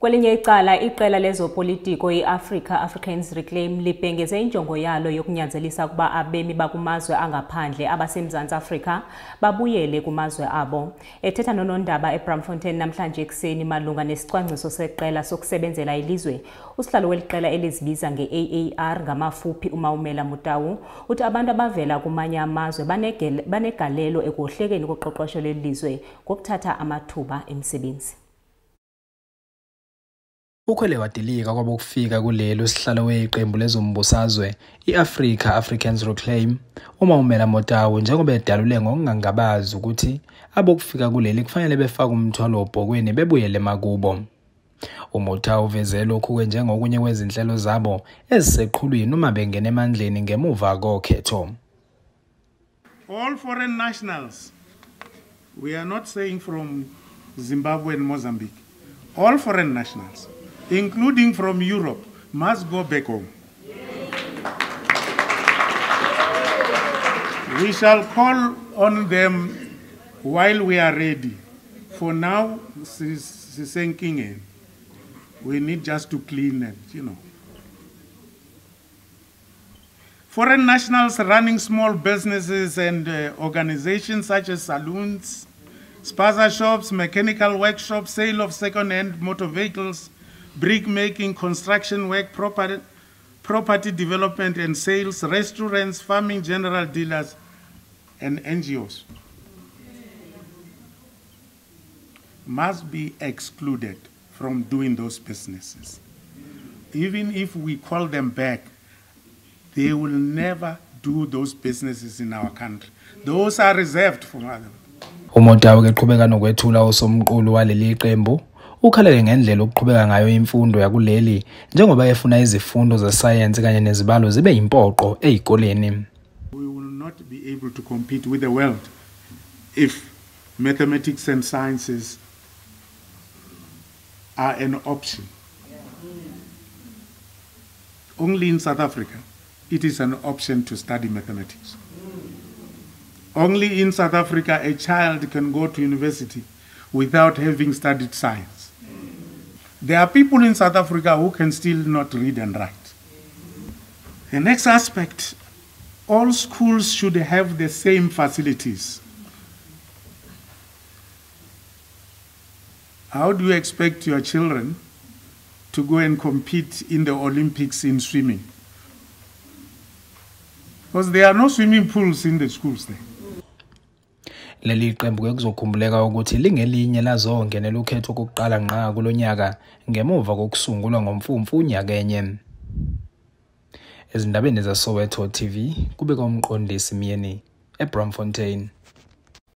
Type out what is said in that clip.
Kwelinye icala iqela lezopolitiko i-Africa Africans Reclaim libhengeze injongo yalo yokunyanzelisa ukuba abemi bakumazwe angaphandle abaseMzantsi Afrika babuyele kumazwe abo. Ethetha nonondaba eBramfontein namhlanje ekuseni malunga nesicwangciso seqela sokusebenzela ilizwe, usihlalo weli qela elizibiza nge-AAR ngamafuphi uMawumela Mutawu uthi abantu abavela kumanye amazwe banegalelo ekuhlekeni koqoqosho lelizwe lizwe ngokuthatha amathuba emisebenzi. Ukhwele wadilika kwabokufika kulelo sihlalo weqembu lezombusazwe i-Africa Africans Reclaim. Uma umela Motawu njengoba edalule ngokungangabazi ukuthi abokufika kuleli kufanele befake umthwalo obhokweni bebuyele makubo. uMotawu uveze lokhu njengokunye kwezinhlelo zabo eziseqhulwini uma bengena emandleni ngemuva kokhetho. All foreign nationals we are not saying from Zimbabwe and Mozambique. All foreign nationals. Including from Europe, must go back home. We shall call on them while we are ready. For now, sinking in. we need just to clean it, you know. Foreign nationals running small businesses and uh, organizations such as saloons, spaza shops, mechanical workshops, sale of second-hand motor vehicles, brick making, construction work, property, property development and sales, restaurants, farming, general dealers, and NGOs must be excluded from doing those businesses. Even if we call them back, they will never do those businesses in our country. Those are reserved for other. uMotawu ke qhubeka nokwethula usomqulu waleli qembu ukhalele ngendlela okuqhubeka ngayo imfundo yakuleli njengoba efuna izifundo zesayensi kanye nezibalo zibe yimpoqo ezikoleni we will not be able to compete with the world if mathematics and sciences are an option. Only in south africa it is an option to study mathematics. Only in south africa a child can go to university without having studied science there are people in South Africa who can still not read and write. The next aspect all schools should have the same facilities. How do you expect your children to go and compete in the Olympics in swimming? Because there are no swimming pools in the schools there. Leli qembu ke kuzokhumbuleka ukuthi lingelinye lazongenela ukhetho kokuqala ngqa kulonyaka ngemuva kokusungulwa ngomfumfu unyaka enye ezindabeni zaSoweto TV kube komqondisi Myeni eBramfontein